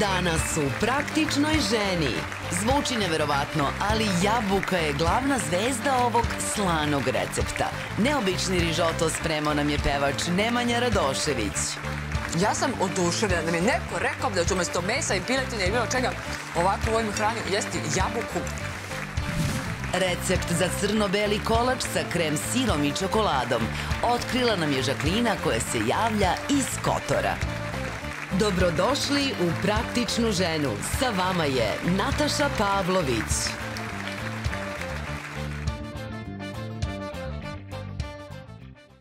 Danas u praktičnoj ženi. Zvuči neverovatno, ali jabuka je glavna zvezda ovog slanog recepta. Neobični rižoto spremao nam je pevač Nemanja Radošević. Ja sam oduševljena da mi je neko rekao da ću umesto mesa i piletine i bilo čega ovako u ovim hrani jesti jabuku. Recept za crno-beli kolač sa krem sirom i čokoladom otkrila nam je Žaklina koja se javlja iz Kotora. Dobrodošli u Praktičnu ženu. Sa vama je Nataša Pavlović.